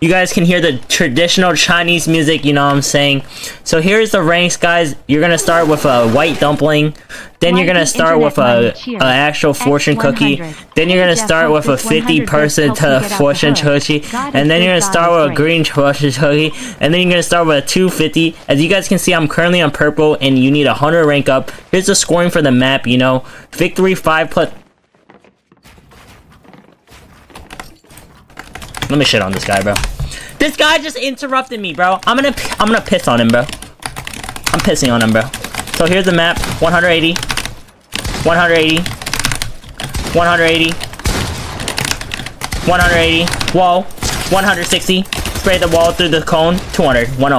you guys can hear the traditional Chinese music, you know what I'm saying? So here's the ranks, guys. You're gonna start with a white dumpling. Then you're gonna start with a, a actual fortune cookie. Then you're gonna start with a 50 person to fortune cookie. And then you're gonna start with a green fortune cookie. And then you're gonna start with a 250. As you guys can see, I'm currently on purple and you need a 100 rank up. Here's the scoring for the map, you know. Victory 5 plus... Let me shit on this guy, bro. This guy just interrupted me, bro. I'm gonna I'm gonna piss on him, bro. I'm pissing on him, bro. So here's the map. 180. 180. 180. 180. Wall. 160. Spray the wall through the cone. 200. 10.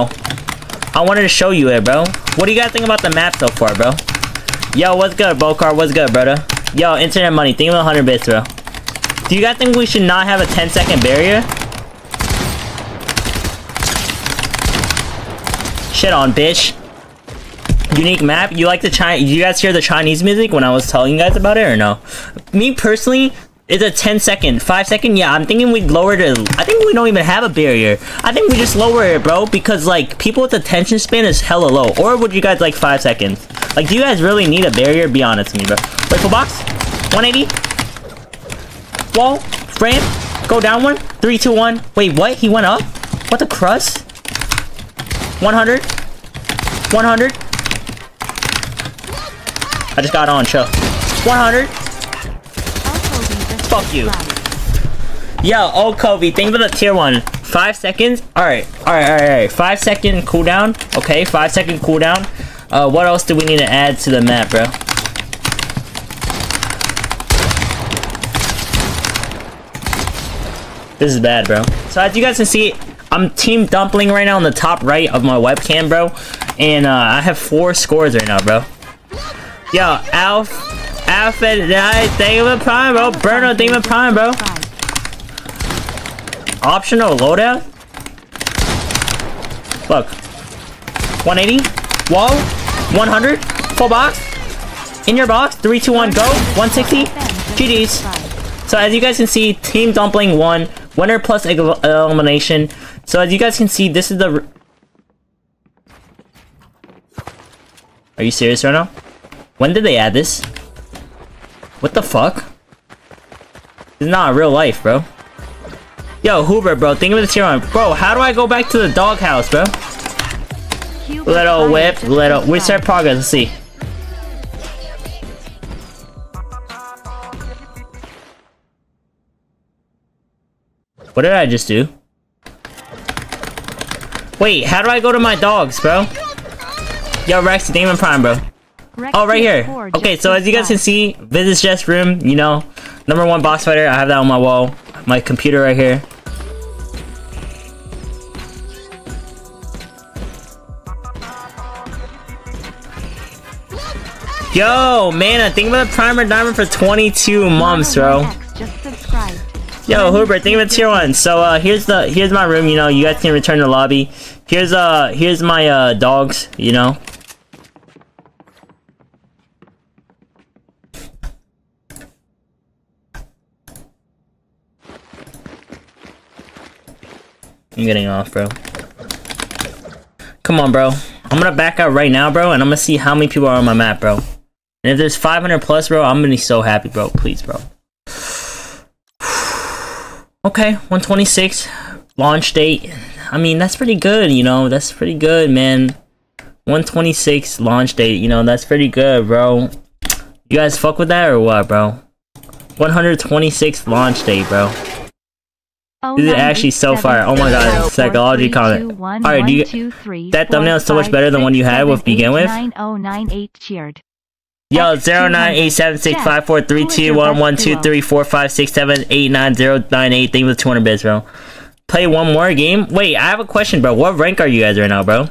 I wanted to show you it, bro. What do you guys think about the map so far, bro? Yo, what's good, Bokar? What's good, brother? Yo, internet money. Think of 100 bits, bro. Do you guys think we should not have a 10 second barrier? Shit on, bitch. Unique map. You like the China? You guys hear the Chinese music when I was telling you guys about it or no? Me personally, it's a 10 second, 5 second. Yeah, I'm thinking we'd lower it. I think we don't even have a barrier. I think we just lower it, bro, because like people with attention span is hella low. Or would you guys like 5 seconds? Like, do you guys really need a barrier? Be honest with me, bro. Wait for box. 180 wall, frame, go down one, three, two, one. Wait, what? He went up? What the crust? 100, 100. I just got on, chill. 100. Fuck you. Yo, oh Kobe, think of the tier one. Five seconds. All right, all right, all right, all right. Five second cooldown. Okay, five second cooldown. Uh, what else do we need to add to the map, bro? This is bad, bro. So as you guys can see, I'm Team Dumpling right now on the top right of my webcam, bro. And uh, I have four scores right now, bro. Yo, Alf, Alfred, thank you for prime, bro. Bruno, you prime, bro. Optional loadout? Look. 180. Whoa. 100. Full box. In your box. 3, 2, 1, go. 160. GG's. So as you guys can see, Team Dumpling won. Winner plus elimination. So as you guys can see, this is the... Are you serious right now? When did they add this? What the fuck? This is not real life, bro. Yo, Hoover, bro, think of the tier on. Bro, how do I go back to the doghouse, bro? Little whip, little... We start progress, let's see. What did I just do? Wait, how do I go to my dogs, bro? Yo, Rex, the Demon Prime, bro. Oh, right here. Okay, so as you guys can see, Visit's Just Room, you know, number one box fighter. I have that on my wall. My computer right here. Yo, man, I think about the primer diamond for 22 months, bro. Yo, Hooper, think of it tier one. So uh here's the here's my room, you know, you guys can return to the lobby. Here's uh here's my uh dogs, you know. I'm getting off, bro. Come on, bro. I'm gonna back out right now, bro, and I'm gonna see how many people are on my map, bro. And if there's 500 plus, bro, I'm gonna be so happy, bro. Please, bro. Okay, 126 launch date. I mean, that's pretty good, you know. That's pretty good, man. 126 launch date, you know, that's pretty good, bro. You guys fuck with that or what, bro? 126 launch date, bro. This is actually so fire. Oh my god, psychology comment. Alright, that thumbnail is so much better than one you had with begin with? Yo, zero nine eight seven six five four three two one one two three four five six seven eight nine zero nine eight. Thank you for two hundred bits, bro. Play one more game. Wait, I have a question, bro. What rank are you guys right now, bro?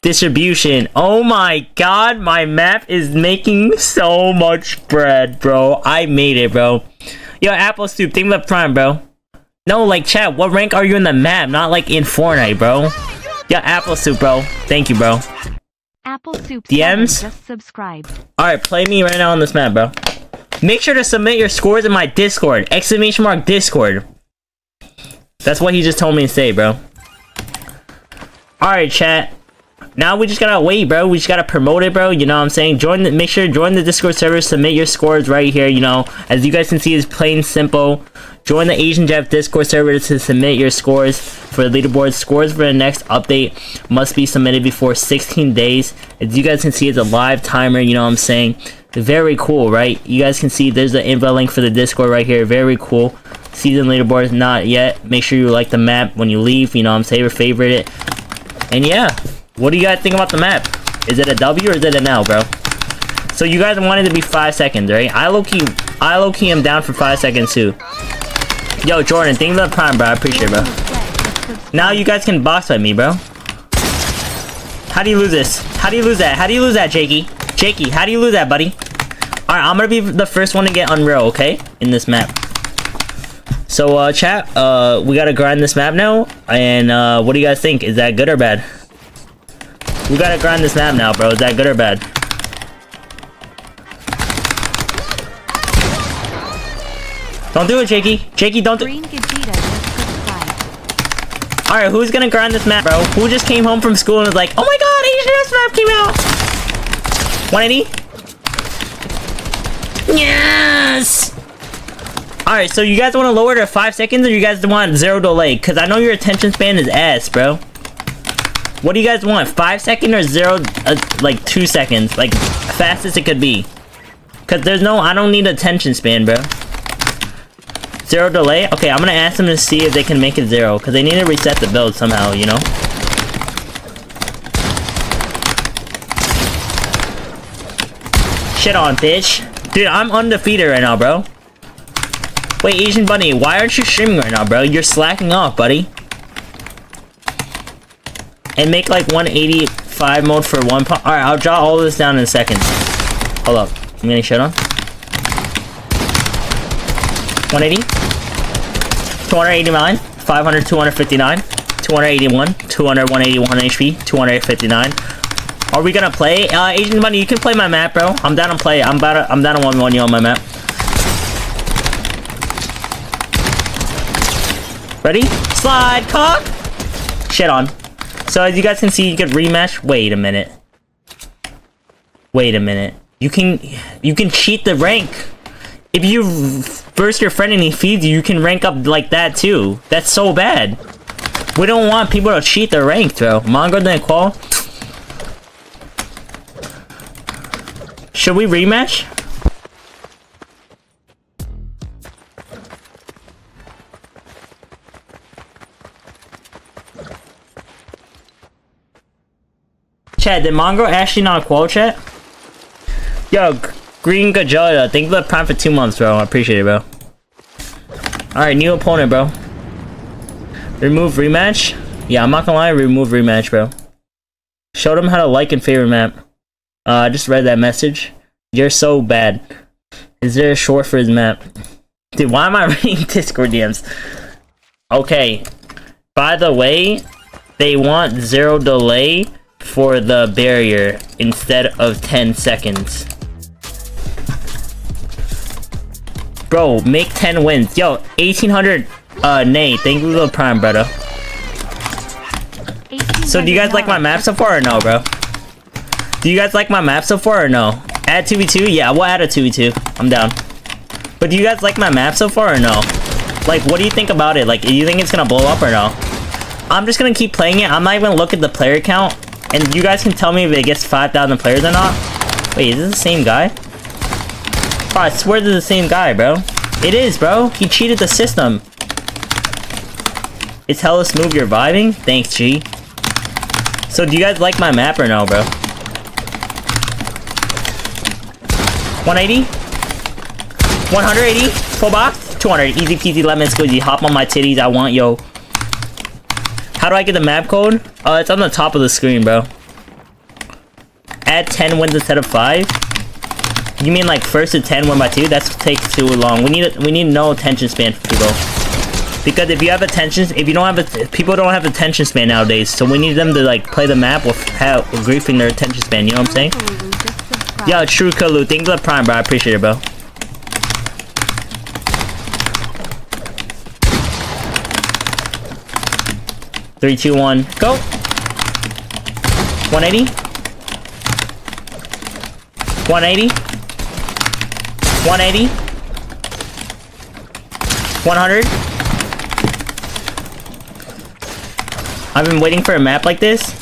Distribution. Oh my god, my map is making so much bread, bro. I made it, bro. Yo, Apple Soup, think about Prime, bro. No, like, chat, what rank are you in the map? Not like in Fortnite, bro. Yo, Apple Soup, bro. Thank you, bro. Apple Soup DMs. Just subscribe. All right, play me right now on this map, bro. Make sure to submit your scores in my Discord. Exclamation mark Discord. That's what he just told me to say, bro. Alright, chat. Now we just gotta wait, bro. We just gotta promote it, bro. You know what I'm saying? Join the, make sure join the Discord server, submit your scores right here. You know, as you guys can see, it's plain simple. Join the Asian Jeff Discord server to submit your scores for the leaderboard. Scores for the next update must be submitted before 16 days. As you guys can see, it's a live timer. You know what I'm saying? Very cool, right? You guys can see there's the info link for the Discord right here. Very cool. Season leaderboard not yet. Make sure you like the map when you leave. You know what I'm saying? Favorite it. And yeah. What do you guys think about the map? Is it a W or is it an L, bro? So you guys wanted to be five seconds, right? I low key, I low key am down for five seconds too. Yo, Jordan, thank you for the prime, bro. I appreciate it, bro. Now you guys can box fight me, bro. How do you lose this? How do you lose that? How do you lose that, Jakey? Jakey, how do you lose that, buddy? Alright, I'm gonna be the first one to get Unreal, okay? In this map. So, uh, chat, uh, we gotta grind this map now. And, uh, what do you guys think? Is that good or bad? We gotta grind this map now, bro. Is that good or bad? Don't do it, Jakey. Jakey, don't do it. Alright, who's gonna grind this map, bro? Who just came home from school and was like, Oh my god, Asian map came out! 180? Yes! Alright, so you guys want to lower to 5 seconds or you guys want 0 delay? Because I know your attention span is ass, bro. What do you guys want? 5 second or 0, uh, like 2 seconds? Like, fastest it could be. Because there's no, I don't need attention span, bro. Zero delay? Okay, I'm gonna ask them to see if they can make it zero, because they need to reset the build somehow, you know? Shit on, bitch. Dude, I'm undefeated right now, bro. Wait, Asian Bunny, why aren't you streaming right now, bro? You're slacking off, buddy. And make like 185 mode for one Alright, I'll draw all this down in a second. Hold up. I'm getting shit on. 180. 289. 500, 259. 281. 200, 181 HP. 259. Are we gonna play? Uh, Asian Bunny, you can play my map, bro. I'm down to play. I'm about to, I'm down to 1-1 you on my map. Ready? Slide, cock! Shit on. So as you guys can see, you can rematch. Wait a minute. Wait a minute. You can, you can cheat the rank. If you burst your friend and he feeds you, you can rank up like that too. That's so bad. We don't want people to cheat their rank, bro. Mongraal didn't qual. Should we rematch? Chat, did Mongraal actually not qual chat? Yo, Green Gajada, thank you for the prime for two months, bro. I appreciate it, bro. Alright, new opponent, bro. Remove rematch? Yeah, I'm not gonna lie, remove rematch, bro. Show them how to like and favorite map. Uh, I just read that message. You're so bad. Is there a short for his map? Dude, why am I reading Discord DMs? Okay. By the way, they want zero delay for the barrier instead of 10 seconds. Bro, make 10 wins. Yo, 1800, uh, Nay, thank you the prime, brother. So do you guys like my map so far or no, bro? Do you guys like my map so far or no? Add 2v2? Yeah, we'll add a 2v2. I'm down. But do you guys like my map so far or no? Like, what do you think about it? Like, do you think it's gonna blow up or no? I'm just gonna keep playing it. I'm not even look at the player count. And you guys can tell me if it gets 5,000 players or not. Wait, is this the same guy? Bro, I swear this is the same guy, bro. It is, bro. He cheated the system. It's hella smooth, you're vibing? Thanks, G. So, do you guys like my map or no, bro? 180? 180? Full box? 200. Easy peasy lemon squeezy. Hop on my titties. I want yo. How do I get the map code? Uh, it's on the top of the screen, bro. Add 10 wins instead of 5? You mean like first to 10, 1 by 2? That takes too long. We need we need no attention span for people. Because if you have attention, if you don't have a, people don't have attention span nowadays, so we need them to like play the map with have griefing their attention span. You know what I'm saying? Yo, True Kalu, thank you for the prime, bro. I appreciate it, bro. Three, two, one, go. 180. 180. 180. 100. I've been waiting for a map like this.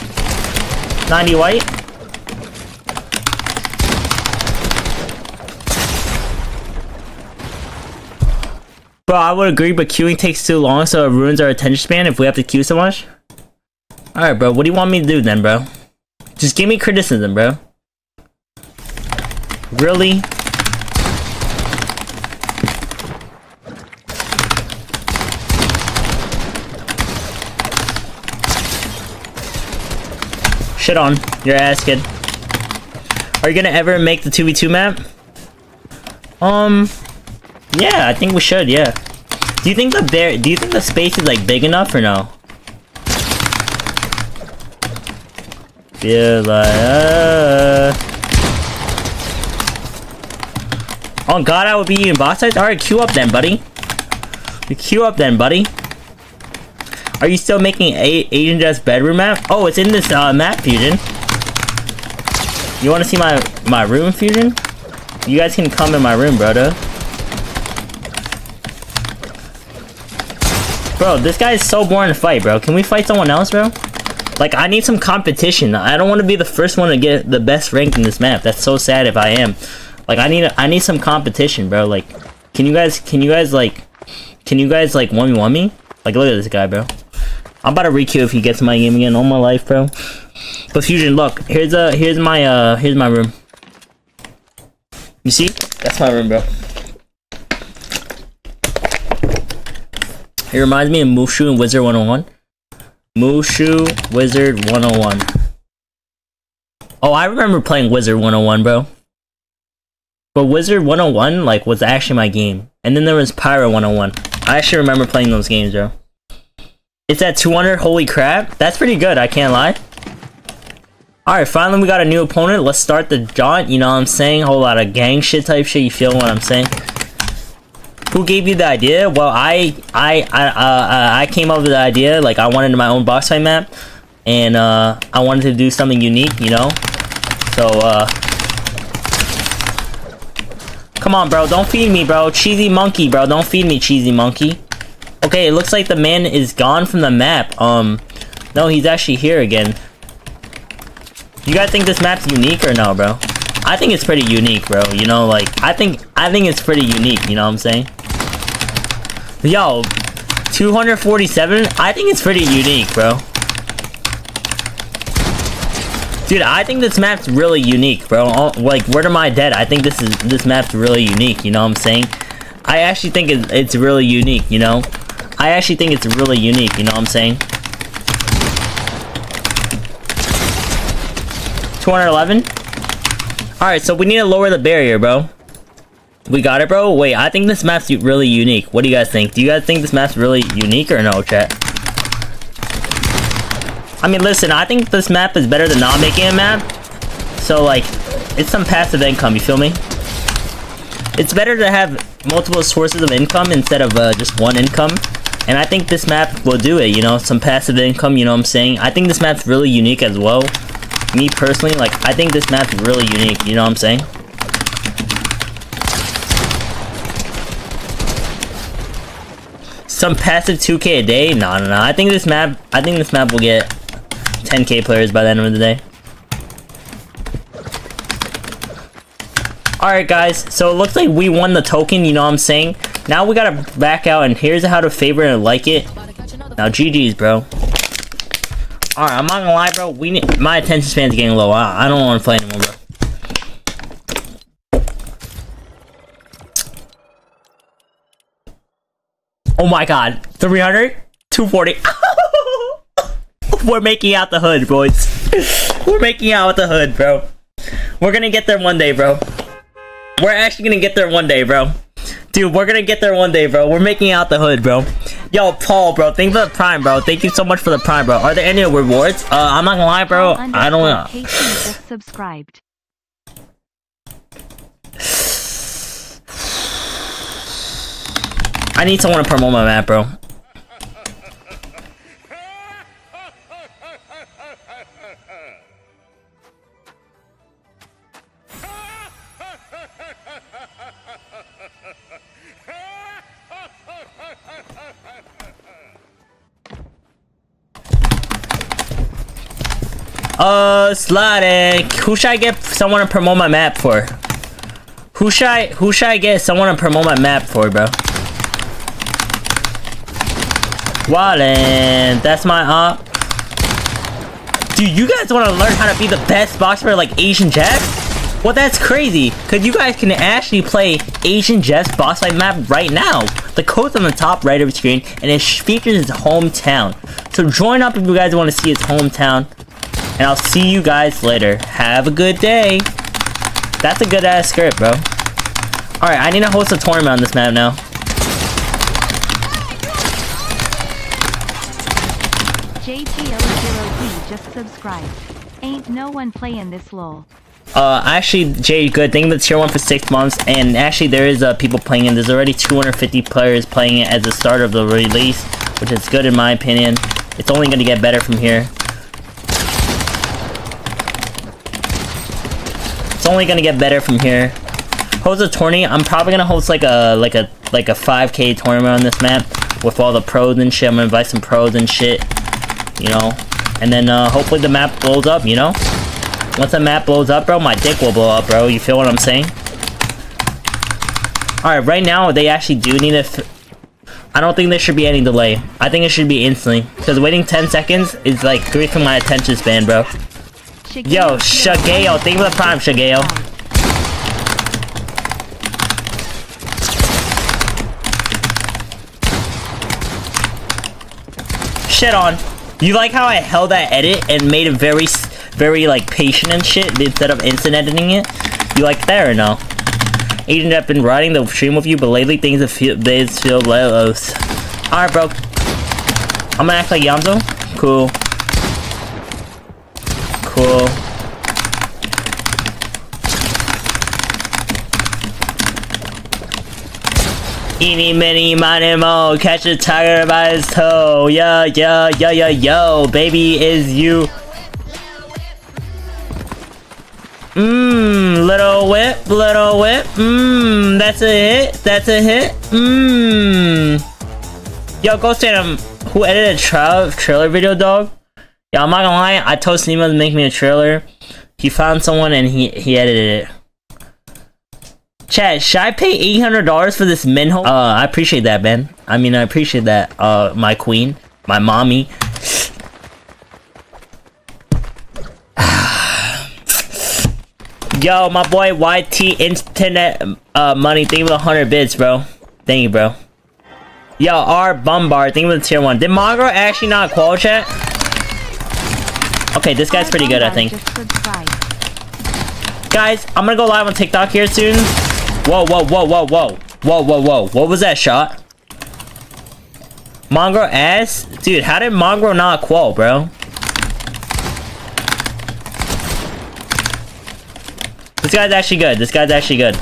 90 white. Bro, I would agree, but queuing takes too long, so it ruins our attention span if we have to queue so much. Alright, bro, what do you want me to do then, bro? Just give me criticism, bro. Really? Shit on. Your ass, kid. Are you gonna ever make the 2v2 map? Um... Yeah, I think we should, yeah. Do you think the bear- do you think the space is, like, big enough or no? Feel like, uh... Oh god, I would be eating box size? Alright, queue up then, buddy. Queue up then, buddy. Are you still making a Asian Dress bedroom map? Oh, it's in this uh, map fusion. You want to see my my room fusion? You guys can come in my room, brother. Bro, this guy is so boring to fight, bro. Can we fight someone else, bro? Like, I need some competition. I don't want to be the first one to get the best rank in this map. That's so sad if I am. Like, I need I need some competition, bro. Like, can you guys, can you guys, like, can you guys, like, 1v1 me? Like, look at this guy, bro. I'm about to requeue if he gets my game again all my life, bro. But Fusion, look, here's a here's my uh here's my room. You see? That's my room, bro. It reminds me of Mushu and Wizard 101. Mushu Wizard 101. Oh, I remember playing Wizard 101, bro. But Wizard 101, like, was actually my game. And then there was Pirate 101. I actually remember playing those games, bro. It's at 200, holy crap. That's pretty good, I can't lie. Alright, finally we got a new opponent. Let's start the jaunt, you know what I'm saying? A whole lot of gang shit type shit, you feel what I'm saying? Who gave you the idea? Well, I, I, I, uh, I came up with the idea, like, I wanted my own box fight map. And, uh, I wanted to do something unique, you know? So, uh... Come on, bro, don't feed me, bro. Cheesy monkey, bro, don't feed me, cheesy monkey. Okay, it looks like the man is gone from the map. Um, no, he's actually here again. You guys think this map's unique or no, bro? I think it's pretty unique, bro. You know, like, I think, I think it's pretty unique, you know what I'm saying? Yo, 247? I think it's pretty unique, bro. Dude, I think this map's really unique, bro. Oh, like, Where Am I Dead? I think this is, this map's really unique, you know what I'm saying? I actually think it's, it's really unique, you know? I actually think it's really unique, you know what I'm saying? 211? Alright, so we need to lower the barrier, bro. We got it, bro? Wait, I think this map's really unique. What do you guys think? Do you guys think this map's really unique or no, chat? I mean, listen, I think this map is better than not making a map. So, like, it's some passive income, you feel me? It's better to have multiple sources of income instead of uh, just one income. And I think this map will do it, you know, some passive income, you know what I'm saying? I think this map's really unique as well. Me personally, like, I think this map's really unique, you know what I'm saying? Some passive 2k a day? No, no, no. I think this map, I think this map will get 10k players by the end of the day. Alright guys, so it looks like we won the token, you know what I'm saying? Now we gotta back out, and here's how to favorite and like it. Now, GG's, bro. Alright, I'm not gonna lie, bro. We need, my attention span's getting low. I, I don't want to play anymore, bro. Oh my god. 300? 240. We're making out the hood, boys. We're making out with the hood, bro. We're gonna get there one day, bro. We're actually gonna get there one day, bro. Dude, we're gonna get there one day, bro. We're making out the hood, bro. Yo, Paul, bro. Thank you for the prime, bro. Thank you so much for the prime, bro. Are there any rewards? Uh, I'm not gonna lie, bro. I don't know. subscribed. I need someone to promote my map, bro. Uh, Slatic, who should I get someone to promote my map for? Who should I, who should I get someone to promote my map for, bro? Wallen, that's my op. Dude, you guys want to learn how to be the best boxer like Asian Jeff? Well, that's crazy, because you guys can actually play Asian Jeff's box fight map right now. The code's on the top right of the screen, and it features his hometown. So join up if you guys want to see his hometown. And I'll see you guys later. Have a good day. That's a good ass script, bro. Alright, I need to host a tournament on this map now. Just. Ain't no one playing this lol. Uh, actually, Jay, good thing that's tier 1 for 6 months, and actually there is uh, people playing it. There's already 250 players playing it as the start of the release, which is good in my opinion. It's only going to get better from here. It's only going to get better from here. Host a tourney, I'm probably going to host like a, like a, like a 5k tournament on this map with all the pros and shit. I'm going to invite some pros and shit, you know, and then uh, hopefully the map blows up, you know? Once the map blows up, bro, my dick will blow up, bro. You feel what I'm saying? Alright, right now, they actually do need a... I don't think there should be any delay. I think it should be instantly. Because waiting 10 seconds is like three from my attention span, bro. Yo, Shageo, thank you for the prime, Shageo. Shit on. You like how I held that edit and made it very very like patient and shit instead of instant editing it. You like that or no? Agent, I've been riding the stream with you, but lately things have feel days feel low. Alright, bro. I'm gonna act like Yamzo. Cool. Eeny, mini, miny, mo, catch a tiger by his toe. Yeah, yeah, yeah, yeah, yo, baby is you. Mmm, little whip, little whip. Mmm, that's a hit. That's a hit. Mmm. Yo, Ghost Phantom, who edited a tra trailer video, dog? Yeah, I'm not gonna lie. I told Snema to make me a trailer. He found someone and he he edited it. Chat, should I pay $800 for this Minho? Uh, I appreciate that, man. I mean, I appreciate that. Uh, my queen, my mommy. Yo, my boy YT Internet uh, Money, thank you for 100 bits, bro. Thank you, bro. Yo, R Bombard, thank you for the tier 1. Did Mongraal actually not qual chat? Okay, this guy's pretty good, I think. Guys, I'm gonna go live on TikTok here soon. Whoa, whoa, whoa, whoa, whoa. Whoa, whoa, whoa. What was that shot? Mongraal ass? Dude, how did Mongraal not qual, bro? This guy's actually good. This guy's actually good.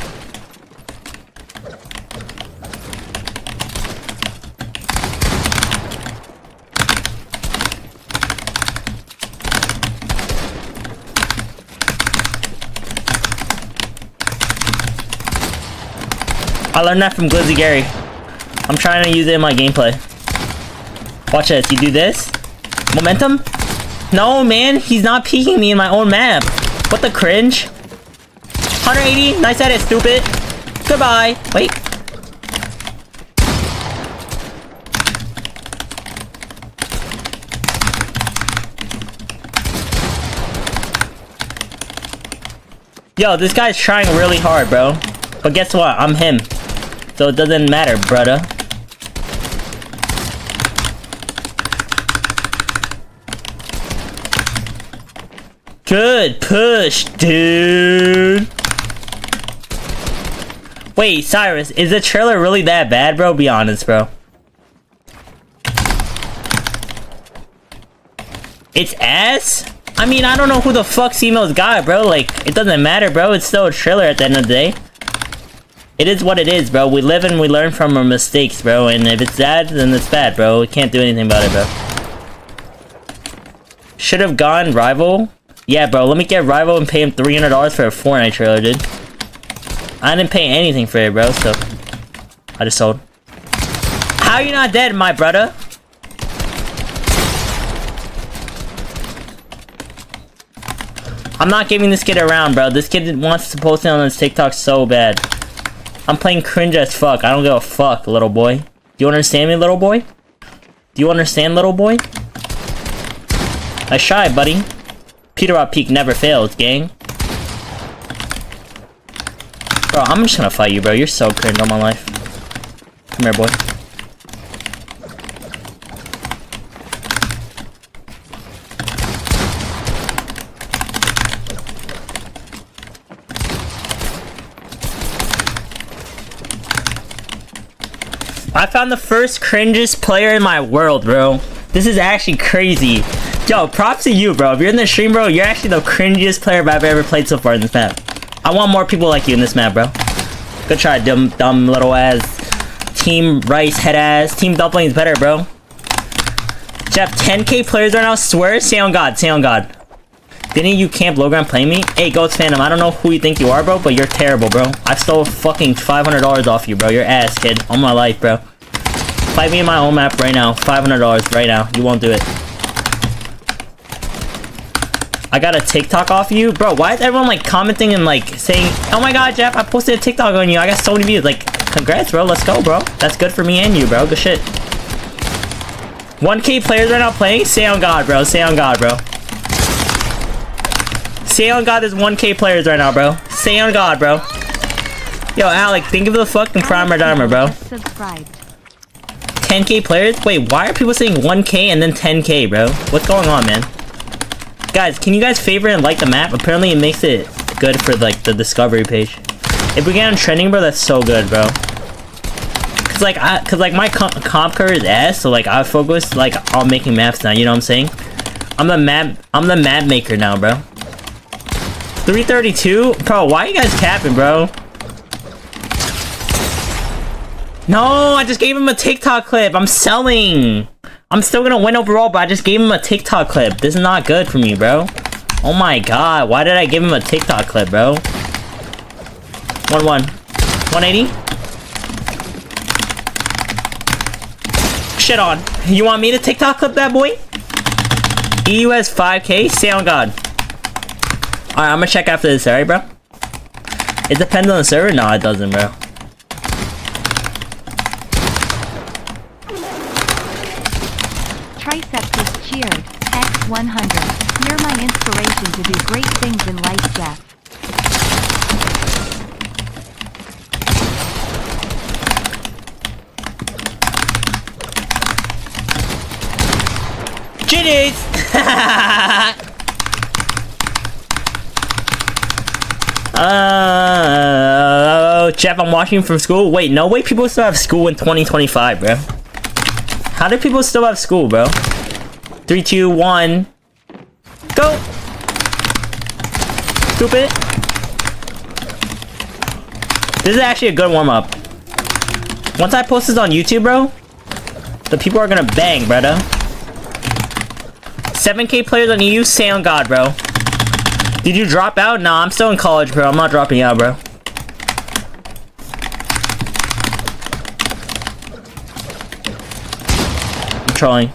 Learned that from Glizzy Gary. I'm trying to use it in my gameplay. Watch this. You do this. Momentum? No, man. He's not peeking me in my own map. What the cringe? 180. Nice edit, stupid. Goodbye. Wait. Yo, this guy's trying really hard, bro. But guess what? I'm him. So it doesn't matter, brother. Good push, dude. Wait, Cyrus, is the trailer really that bad, bro? Be honest, bro. It's ass? I mean, I don't know who the fuck's emails got, bro. Like, it doesn't matter, bro. It's still a trailer at the end of the day. It is what it is, bro. We live and we learn from our mistakes, bro. And if it's bad, then it's bad, bro. We can't do anything about it, bro. Should have gone rival. Yeah, bro. Let me get rival and pay him $300 for a Fortnite trailer, dude. I didn't pay anything for it, bro, so... I just sold. How are you not dead, my brother? I'm not giving this kid around, bro. This kid wants to post it on his TikTok so bad. I'm playing cringe as fuck. I don't give a fuck, little boy. Do you understand me, little boy? Do you understand, little boy? I shy, buddy. Peter Rock Peak never fails, gang. Bro, I'm just gonna fight you, bro. You're so cringe on my life. Come here, boy. Found the first cringiest player in my world, bro. This is actually crazy. Yo, props to you, bro. If you're in the stream, bro, you're actually the cringiest player I've ever played so far in this map. I want more people like you in this map, bro. Good try, dumb, dumb little ass. Team Rice head ass. Team Dumpling's better, bro. Jeff, 10k players right now, swear? Say on God, say on God. Didn't you camp Logan play me? Hey, Ghost Phantom, I don't know who you think you are, bro, but you're terrible, bro. I stole fucking $500 off you, bro. Your ass, kid. On my life, bro. Fight me in my own map right now. $500 right now. You won't do it. I got a TikTok off you? Bro, why is everyone, like, commenting and, like, saying, Oh my god, Jeff, I posted a TikTok on you. I got so many views. Like, congrats, bro. Let's go, bro. That's good for me and you, bro. Good shit. 1k players right now playing? Say on God, bro. Say on God, bro. Say on God there's 1k players right now, bro. Say on God, bro. Yo, Alec, think of the fucking primer dimer, bro. Subscribed. 10k players? Wait, why are people saying 1k and then 10k, bro? What's going on, man? Guys, can you guys favorite and like the map? Apparently it makes it good for, like, the discovery page. If we get on trending, bro, that's so good, bro. Cause, like, I, cause, like, my comp, comp card is S, so, like, I focus, like, on making maps now, you know what I'm saying? I'm the map, I'm the map maker now, bro. 332? Bro, why are you guys capping, bro? No, I just gave him a TikTok clip. I'm selling. I'm still gonna win overall, but I just gave him a TikTok clip. This is not good for me, bro. Oh my god, why did I give him a TikTok clip, bro? 1 1. 180? Shit on. You want me to TikTok clip that boy? EU has 5k? Stay on God. Alright, I'm gonna check after this, alright, bro? It depends on the server? No, it doesn't, bro. Triceps is cheered. X100. You're my inspiration to do great things in life, Jeff. GG's! Uh, Jeff, I'm watching from school. Wait, no way people still have school in 2025, bro. How do people still have school, bro? Three, two, one, go! Stupid. This is actually a good warm-up. Once I post this on YouTube, bro, the people are gonna bang, brother. 7k players on EU, say on God, bro. Did you drop out? Nah, I'm still in college, bro. I'm not dropping out, bro. I'm trolling.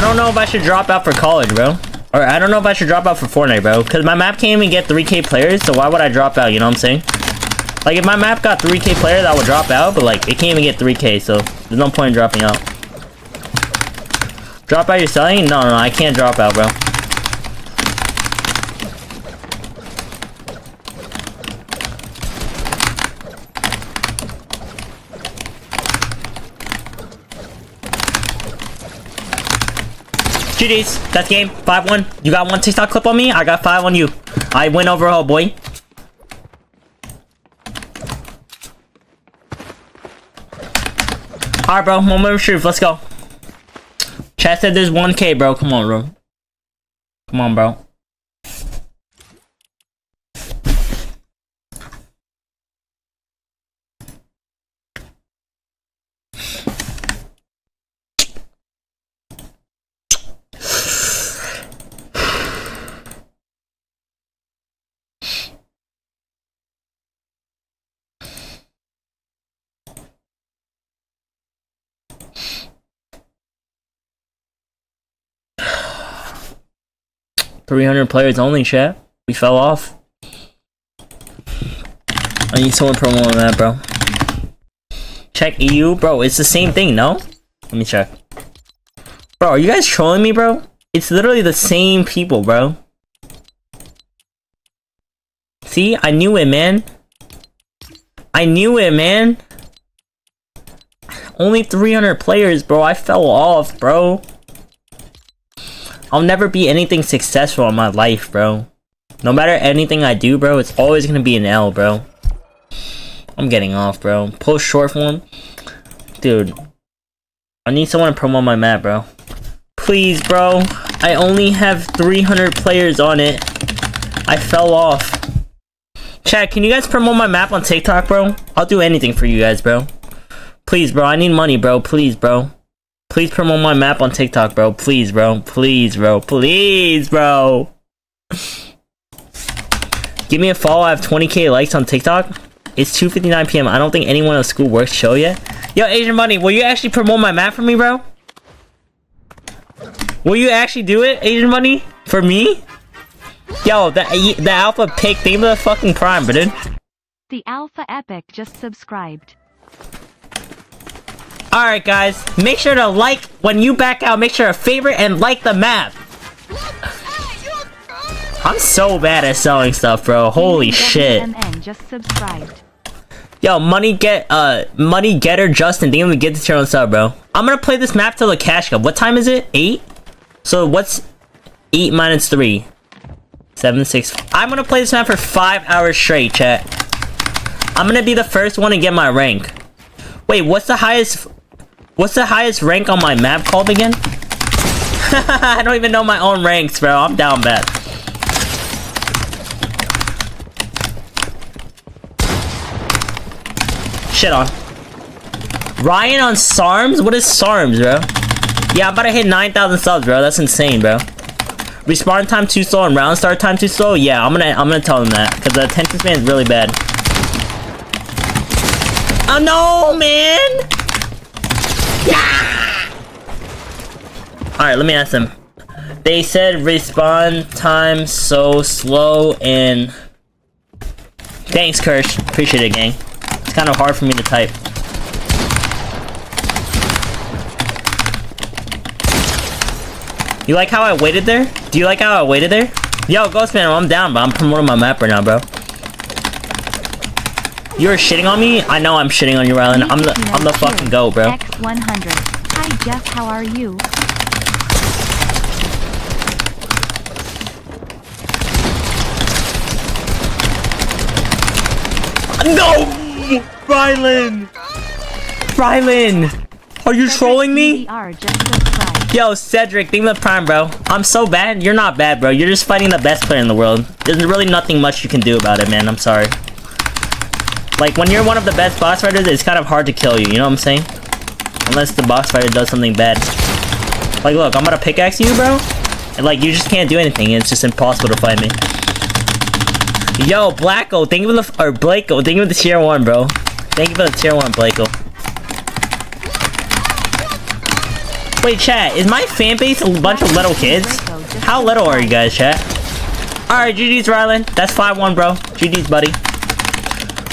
I don't know if I should drop out for college, bro. Or I don't know if I should drop out for Fortnite, bro. Because my map can't even get 3k players, so why would I drop out, you know what I'm saying? Like, if my map got 3k players, I would drop out, but, like, it can't even get 3k, so there's no point in dropping out. Drop out you're selling? No, no, no, I can't drop out, bro. GG's. That's game. 5-1. You got one TikTok clip on me? I got 5 on you. I win overall, boy. Alright, bro. Moment of truth. Let's go. Chat said there's 1k, bro. Come on, bro. Come on, bro. 300 players only, chat. We fell off. I need someone promo on that, bro. Check EU, bro. It's the same thing, no? Let me check. Bro, are you guys trolling me, bro? It's literally the same people, bro. See, I knew it, man. I knew it, man. Only 300 players, bro. I fell off, bro. I'll never be anything successful in my life, bro. No matter anything I do, bro, it's always gonna be an L, bro. I'm getting off, bro. Post short form. Dude. I need someone to promote my map, bro. Please, bro. I only have 300 players on it. I fell off. Chat, can you guys promote my map on TikTok, bro? I'll do anything for you guys, bro. Please, bro. I need money, bro. Please, bro. Please promote my map on TikTok, bro. Please, bro. Please, bro. Please, bro. Give me a follow. I have 20k likes on TikTok. It's 2.59 p.m. I don't think anyone at school works show yet. Yo, Asian Money, will you actually promote my map for me, bro? Will you actually do it, Asian Money? For me? Yo, the, the Alpha pick, think of the fucking prime, bro, dude. The Alpha Epic just subscribed. Alright, guys. Make sure to like, when you back out, make sure to favorite and like the map. I'm so bad at selling stuff, bro. Holy shit. MN just subscribed. Yo, money get uh money getter Justin, think I'm gonna get the channel on sub, bro. I'm gonna play this map till the cash cup. What time is it? Eight? So what's eight minus three? Seven, six. I'm gonna play this map for five hours straight, chat. I'm gonna be the first one to get my rank. Wait, what's the highest what's the highest rank on my map called again? I don't even know my own ranks, bro. I'm down bad. Shit on. Ryan on SARMs? What is SARMs, bro? Yeah, I'm about to hit 9,000 subs, bro. That's insane, bro. Respawn time too slow and round start time too slow? Yeah, I'm gonna I'm gonna tell them that. Because the attention span is really bad. Oh no, man! Yeah! Alright, let me ask them. They said respawn time so slow and... Thanks, Kirsch. Appreciate it, gang. It's kind of hard for me to type. You like how I waited there? Do you like how I waited there? Yo, Ghostman, I'm down, but I'm promoting my map right now, bro. You're shitting on me? I know I'm shitting on you, Rylan. I'm the I'm the fucking go, bro. X100. Hi Jeff, how are you? No! Rylan! Rylan! Are you trolling me? Yo, Cedric, of the prime, bro. I'm so bad. You're not bad, bro. You're just fighting the best player in the world. There's really nothing much you can do about it, man. I'm sorry. Like, when you're one of the best box fighters, it's kind of hard to kill you. You know what I'm saying? Unless the box fighter does something bad. Like, look, I'm gonna pickaxe you, bro. And, like, you just can't do anything. It's just impossible to fight me. Yo, Blacko, thank you for the- or Blako, thank you for the tier 1, bro. Thank you for the tier 1, Blako. Wait, chat, is my fan base a bunch of little kids? How little are you guys, chat? Alright, GG's, Rylan. That's 5-1, bro. GG's, buddy.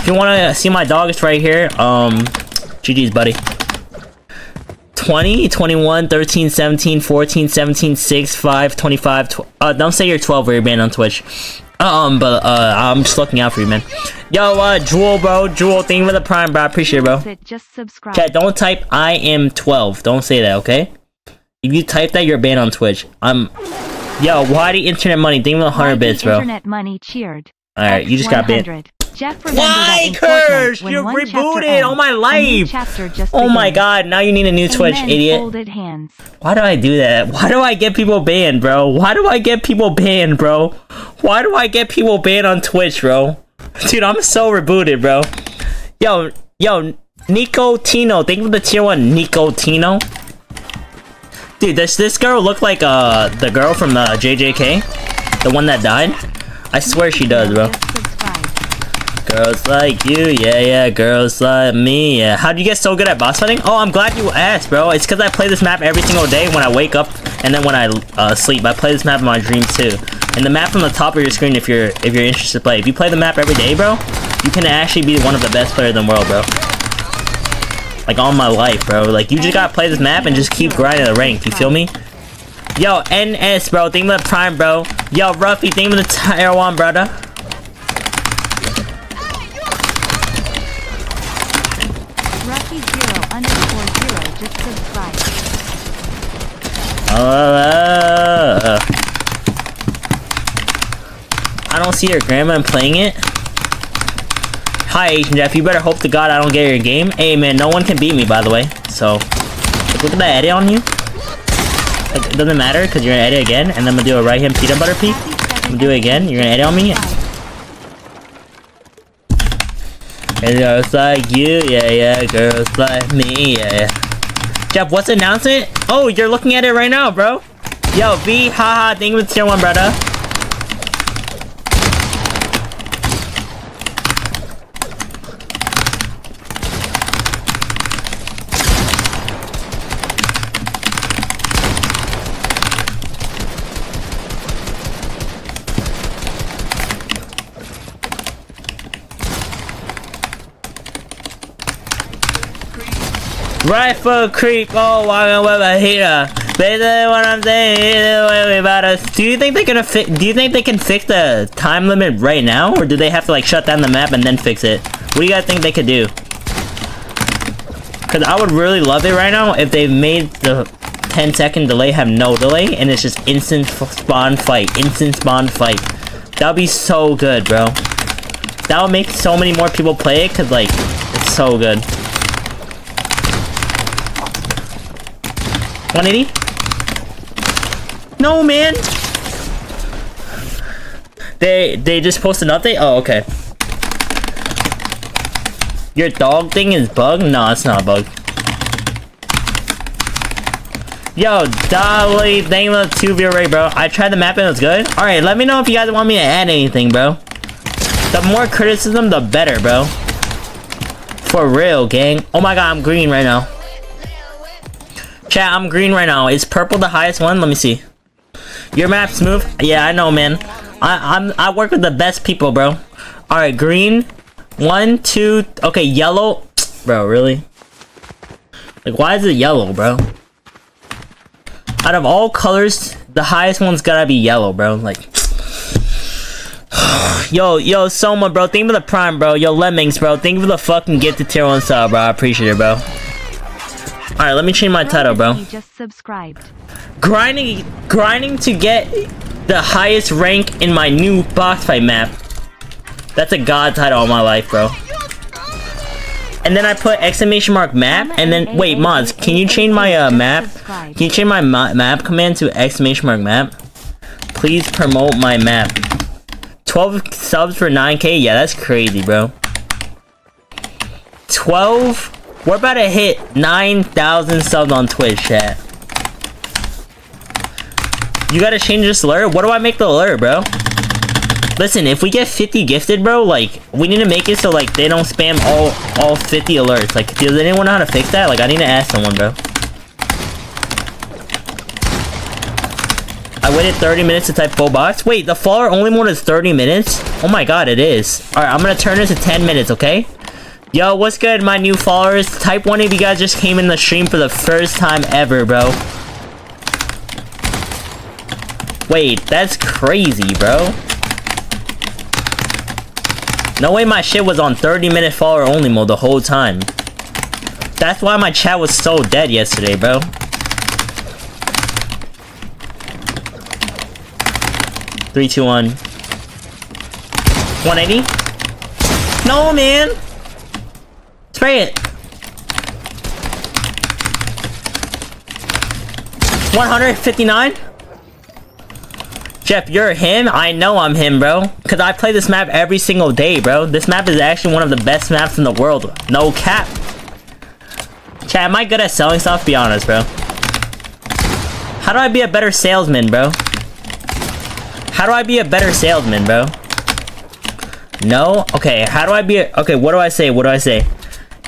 If you wanna see my dog, it's right here. Um, GG's, buddy. 20, 21, 13, 17, 14, 17, 6, 5, 25, tw uh, don't say you're 12 or you're banned on Twitch. Um, but, uh, I'm just looking out for you, man. Yo, uh, Jewel, bro, Jewel, thank you for the prime, bro, I appreciate it, bro. Just subscribed. Chat, don't type I am 12. Don't say that, okay? If you type that, you're banned on Twitch. I'm... Yo, why the internet money? Thank you for the 100 bits, bro. Internet money cheered. Alright, you just got banned. X100. Jeff Why, that in Fortnite, Kirsch? You one chapter rebooted all my life. Oh my god, now you need a new Twitch, idiot. Why do I do that? Why do I get people banned, bro? Why do I get people banned, bro? Why do I get people banned on Twitch, bro? Dude, I'm so rebooted, bro. Yo, yo, Nico Tino. Thank you for the tier one, Nico Tino. Dude, does this girl look like uh the girl from the JJK? The one that died? I swear she does, bro. Girls like you, yeah, yeah, girls like me, yeah. How do you get so good at box fighting? Oh, I'm glad you asked, bro. It's because I play this map every single day when I wake up and then when I uh, sleep. I play this map in my dreams too. And the map on the top of your screen if you're if you're interested to play. If you play the map every day, bro, you can actually be one of the best players in the world, bro. Like all my life, bro. Like you just gotta play this map and just keep grinding the rank. You feel me? Yo, NS, bro. Think of the prime, bro. Yo, Ruffy, think of the tier one, brother. Uh, I don't see your grandma playing it. Hi, Asian Jeff. You better hope to God I don't get your game. Hey, man, no one can beat me, by the way. So, look at that edit on you. Like, it doesn't matter because you're gonna edit again, and then I'm gonna do a right hand peanut butter peek. I'm gonna do it again. You're gonna edit on me. And girls like you, yeah, yeah. Girls like me, yeah, yeah. Jeff, what's the announcement? Oh, you're looking at it right now, bro. Yo, V, haha, thank you for tier one, brother. Rifle creep, oh, walking with a heater. Basically, what I'm saying is, about us. Do you think they're gonna fix? Do you think they can fix the time limit right now, or do they have to like shut down the map and then fix it? What do you guys think they could do? Cause I would really love it right now if they made the 10 second delay have no delay and it's just instant spawn fight, instant spawn fight. That would be so good, bro. That would make so many more people play it, cause like, it's so good. 180? No, man. They they just posted an update? Oh, okay. Your dog thing is bug? No, it's not a bug. Yo, Dolly, thank you for the two viewer rate, bro. I tried the map and it was good. Alright, let me know if you guys want me to add anything, bro. The more criticism, the better, bro. For real, gang. Oh my god, I'm green right now. Chat, I'm green right now. Is purple the highest one? Let me see. Your map smooth? Yeah, I know, man. I I'm I work with the best people, bro. All right, green. One, two. Okay, yellow. Bro, really? Like, why is it yellow, bro? Out of all colors, the highest one's gotta be yellow, bro. Like. Yo, yo, Soma, bro. Think of the prime, bro. Yo, Lemmings, bro. Think of the fucking get the tier one sub, bro. I appreciate it, bro. Alright, let me change my title, bro. Just subscribed. Grinding, grinding to get the highest rank in my new box fight map. That's a god title all my life, bro. And then I put exclamation mark map, and then wait, mods, can you change my uh, map? Can you change my ma map command to exclamation mark map? Please promote my map. 12 subs for 9k? Yeah, that's crazy, bro. 12? We're about to hit 9,000 subs on Twitch, chat. You gotta change this alert? What do I make the alert, bro? Listen, if we get 50 gifted, bro, like, we need to make it so, like, they don't spam all, all 50 alerts. Like, does anyone know how to fix that? Like, I need to ask someone, bro. I waited 30 minutes to type full box. Wait, the follower only mode is 30 minutes? Oh my god, it is. Alright, I'm gonna turn this to 10 minutes, okay? Yo, what's good, my new followers? Type one if you guys just came in the stream for the first time ever, bro. Wait, that's crazy, bro. No way my shit was on 30 minute follower only mode the whole time. That's why my chat was so dead yesterday, bro. Three, two, one. 180? No, man! Spray it! 159? Jeff, you're him? I know I'm him, bro. Because I play this map every single day, bro. This map is actually one of the best maps in the world. No cap. Chat, am I good at selling stuff? Be honest, bro. How do I be a better salesman, bro? How do I be a better salesman, bro? No? Okay, how do I be a- Okay, what do I say? What do I say?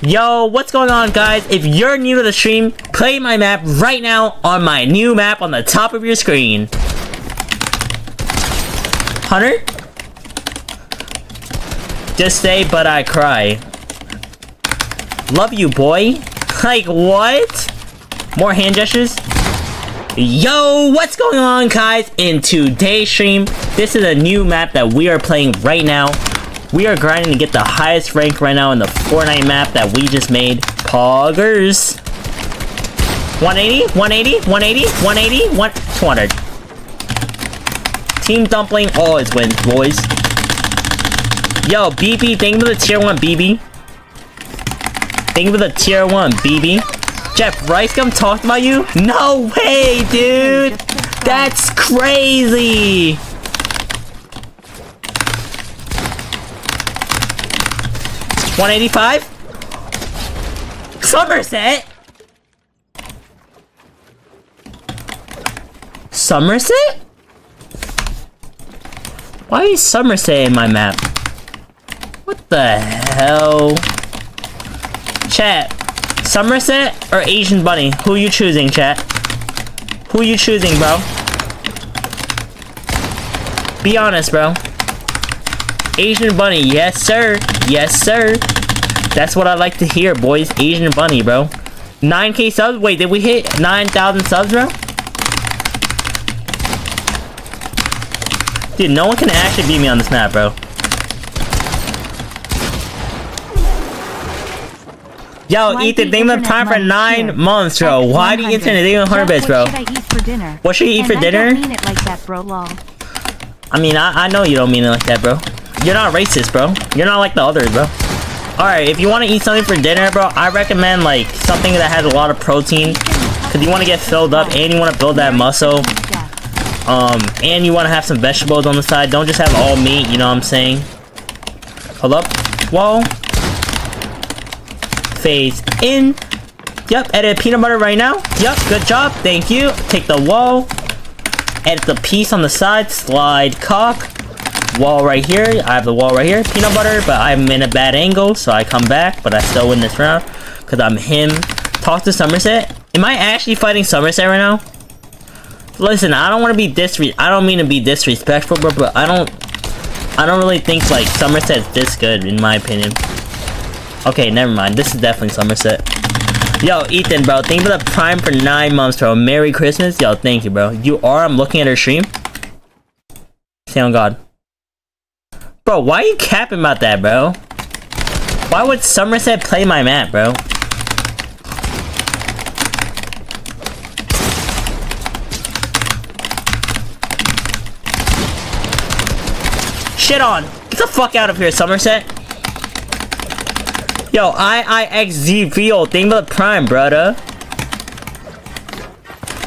Yo, what's going on, guys? If you're new to the stream, play my map right now on my new map on the top of your screen. Hunter? Just say, but I cry. Love you, boy. Like, what? More hand gestures? Yo, what's going on, guys? In today's stream, this is a new map that we are playing right now. We are grinding to get the highest rank right now in the Fortnite map that we just made. Poggers. 180, 180, 180, 180, 1, 200. Team Dumpling always wins, boys. Yo, BB, thank you for the tier 1, BB. Thank you for the tier 1, BB. Jeff Rice come talked about you? No way, dude! That's crazy! One eighty-five. Somerset. Somerset? Why is Somerset in my map? What the hell? Chat, Somerset or Asian Bunny? Who you choosing, chat? Who you choosing, bro? Be honest, bro. Asian Bunny, yes sir. Yes sir. That's what I like to hear, boys. Asian Bunny, bro. 9k subs? Wait, did we hit 9,000 subs, bro? Dude, no one can actually beat me on this map, bro. Yo, Why Ethan, the been internet time for nine here? months, bro. Why do you X100. internet? They 100 Jeff, bits, bro. What should I eat for dinner? What should you eat and for I dinner? don't mean it like that, bro. Lol. I mean, I, I know you don't mean it like that, bro. You're not racist, bro. You're not like the others, bro. Alright, if you want to eat something for dinner, bro, I recommend, like, something that has a lot of protein. Because you want to get filled up and you want to build that muscle. Um, and you want to have some vegetables on the side. Don't just have all meat, you know what I'm saying? Hold up. Whoa. Phase in. Yep, edit peanut butter right now. Yep, good job. Thank you. Take the wall. Edit the piece on the side. Slide cock. Wall right here. I have the wall right here. Peanut butter, but I'm in a bad angle, so I come back, but I still win this round. Because I'm him. Talk to Somerset. Am I actually fighting Somerset right now? Listen, I don't want to be disre- I don't mean to be disrespectful, bro, but I don't... I don't really think, like, Somerset's this good, in my opinion. Okay, never mind. This is definitely Somerset. Yo, Ethan, bro, thank you for the prime for nine months, bro. Merry Christmas. Yo, thank you, bro. You are? I'm looking at her stream. Say on God. Bro, why are you capping about that, bro? Why would Somerset play my map, bro? Shit on! Get the fuck out of here, Somerset! Yo, IIXZVO, for the prime, brother.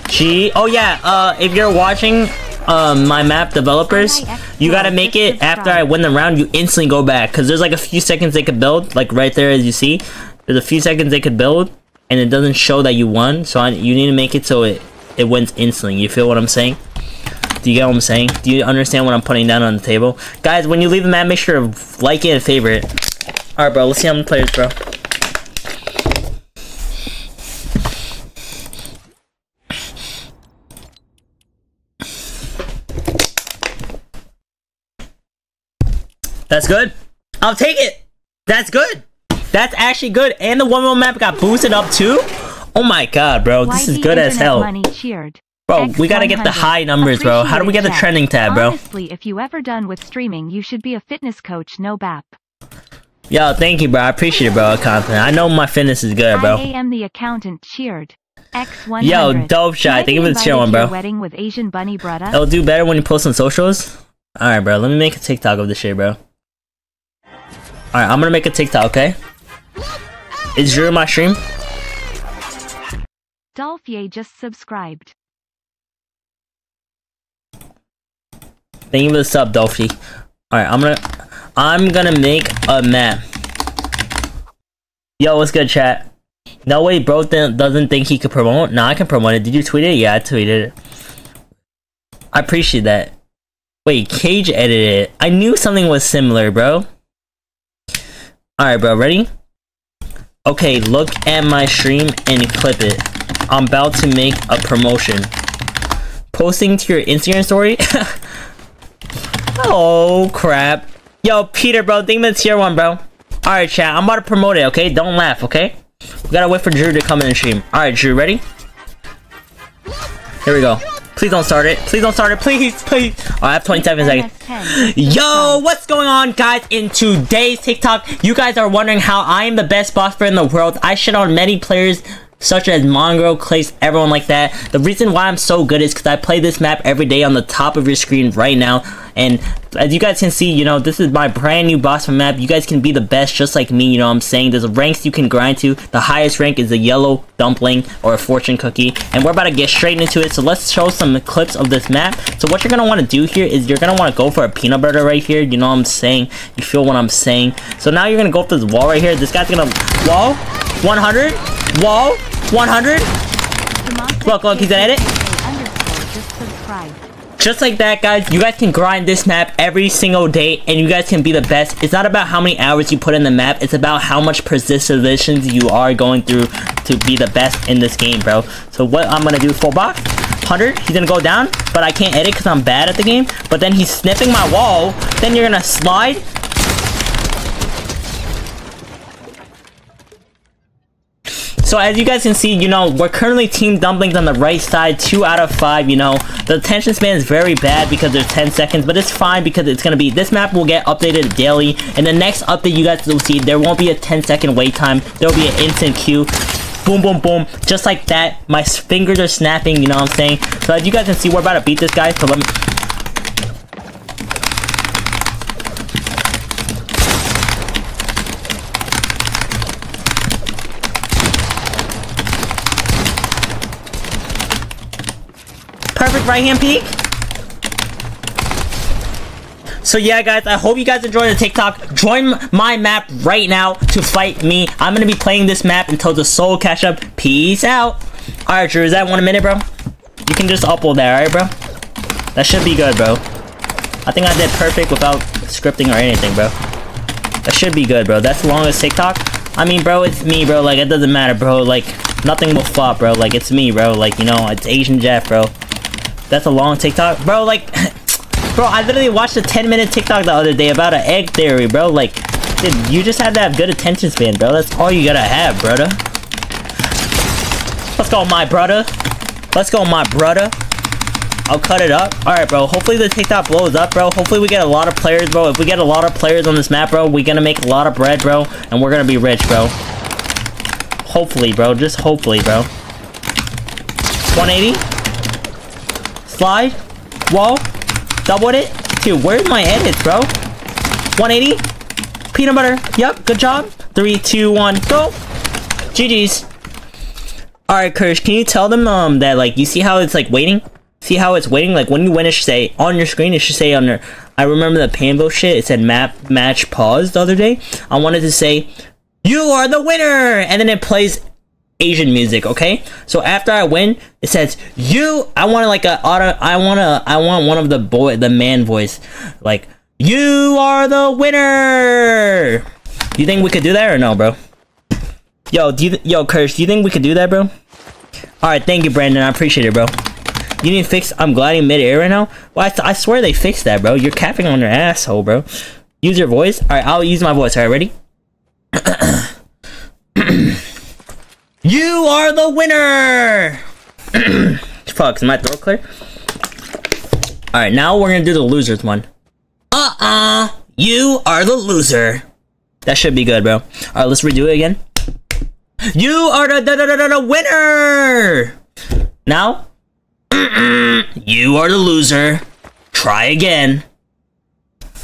G. Oh yeah, uh, if you're watching, um, my map developers, you gotta make it after I win the round, you instantly go back. Cause there's like a few seconds they could build, like right there as you see. There's a few seconds they could build, and it doesn't show that you won, so I, you need to make it so it, it wins instantly. You feel what I'm saying? Do you get what I'm saying? Do you understand what I'm putting down on the table? Guys, when you leave the map, make sure to like it and favorite. Alright, bro, let's see how many players, bro. That's good. I'll take it. That's good. That's actually good. And the one map got boosted up too. Oh my god, bro. This is good as hell. Bro, we gotta get the high numbers, bro. How do we get the trending tab, bro? Honestly, if you ever done with streaming, you should be a fitness coach, no BAP. Yo, thank you, bro. I appreciate it, bro. Confident. I know my fitness is good, bro. I am the accountant cheered. X100. Yo, dope shot. I Think of be it chill one, bro. Wedding with Asian bunny brother. It'll do better when you post on socials. Alright, bro. Let me make a TikTok of this shit, bro. Alright, I'm gonna make a TikTok, okay? Is Drew in my stream? Dolphier just subscribed. Thank you for the sub, Dolphy. Alright, I'm gonna I'm gonna make a map. Yo, what's good, chat? No way, bro th- doesn't think he could promote. Nah, I can promote it. Did you tweet it? Yeah, I tweeted it. I appreciate that. Wait, Cage edited it. I knew something was similar, bro. Alright, bro, ready? Okay, look at my stream and clip it. I'm about to make a promotion. Posting to your Instagram story? Oh, crap. Yo, Peter, bro, think that's tier one, bro. Alright, chat, I'm about to promote it, okay? Don't laugh, okay? We gotta wait for Drew to come in and stream. Alright, Drew, ready? Here we go. Please don't start it. Please don't start it. Please, please. Oh, I have 27 seconds. Yo, what's going on, guys? In today's TikTok, you guys are wondering how I am the best box player in the world. I shit on many players such as Mongo, Clace, everyone like that. The reason why I'm so good is because I play this map every day on the top of your screen right now. And as you guys can see, you know, this is my brand new box map. You guys can be the best just like me, you know what I'm saying? There's ranks you can grind to. The highest rank is a yellow dumpling or a fortune cookie. And we're about to get straight into it. So let's show some clips of this map. So what you're going to want to do here is you're going to want to go for a peanut butter right here. You know what I'm saying? You feel what I'm saying? So now you're going to go up this wall right here. This guy's going to... Wall? 100? Wall? 100? Demonte Look, look, he's gonna edit. just like that, guys, you guys can grind this map every single day, and you guys can be the best. It's not about how many hours you put in the map, it's about how much persistence you are going through to be the best in this game, bro. So what I'm gonna do, full box, 100, he's gonna go down, but I can't edit because I'm bad at the game. But then he's sniffing my wall, then you're gonna slide, So as you guys can see, you know, we're currently Team Dumplings on the right side, 2 out of 5, you know. The attention span is very bad because there's 10 seconds, but it's fine because it's going to be, this map will get updated daily. And the next update you guys will see, there won't be a 10 second wait time. There will be an instant queue. Boom, boom, boom. Just like that. My fingers are snapping, you know what I'm saying? So as you guys can see, we're about to beat this guy, so let me... right hand peek. So yeah, guys, I hope you guys enjoyed the TikTok. Join my map right now to fight me. I'm gonna be playing this map until the soul catch up. Peace out. Alright, Drew, is that one a minute, bro? You can just upload that, alright, bro? That should be good, bro. I think I did perfect without scripting or anything, bro. That should be good, bro. That's the longest TikTok. I mean, bro, it's me, bro. Like, it doesn't matter, bro. Like, nothing will flop, bro. Like, it's me, bro. Like, you know, it's Asian Jeff, bro. That's a long TikTok. Bro, like... Bro, I literally watched a 10 minute TikTok the other day about an egg theory, bro. Like, dude, you just have to have good attention span, bro. That's all you gotta have, brother. Let's go, my brother. Let's go, my brother. I'll cut it up. Alright, bro. Hopefully the TikTok blows up, bro. Hopefully we get a lot of players, bro. If we get a lot of players on this map, bro, we're gonna make a lot of bread, bro. And we're gonna be rich, bro. Hopefully, bro. Just hopefully, bro. 180. Slide. Wall. Double it. Dude, where's my edits, bro? 180. Peanut butter. Yep, good job. Three, two, one, go. GG's. Alright, Kirsch, can you tell them um that like you see how it's like waiting? See how it's waiting? Like when you win it should say on your screen, it should say on your I remember the Panvo shit, it said map match pause the other day. I wanted to say you are the winner! And then it plays Asian music, okay? So after I win, it says you. I want to like a auto. I want to. I want one of the boy, the man voice, like you are the winner. You think we could do that or no, bro? Yo, do you, yo, Kirsch, do you think we could do that, bro? All right, thank you, Brandon. I appreciate it, bro. You didn't fix. I'm gliding mid-air right now. Well, I, I swear they fixed that, bro. You're capping on your asshole, bro. Use your voice. All right, I'll use my voice. All right, ready? You are the winner! Fuck, is my throat clear? Alright, now we're gonna do the losers one. Uh-uh! You are the loser! That should be good, bro. Alright, let's redo it again. You are the, the, the, the, the winner! Now, you are the loser. Try again.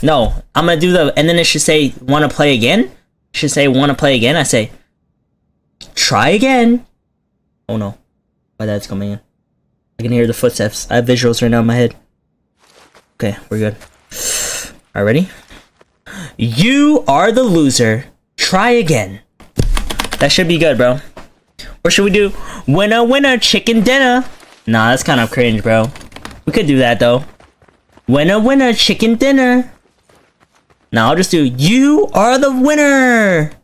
No, I'm gonna do the, and then it should say, wanna play again? It should say, wanna play again? I say, Try again. Oh no. My dad's coming in. I can hear the footsteps. I have visuals right now in my head. Okay, we're good. Alright, ready? You are the loser. Try again. That should be good, bro. Or should we do winner winner chicken dinner? Nah, that's kind of cringe, bro. We could do that though. Winner winner chicken dinner. Now I'll just do you are the winner.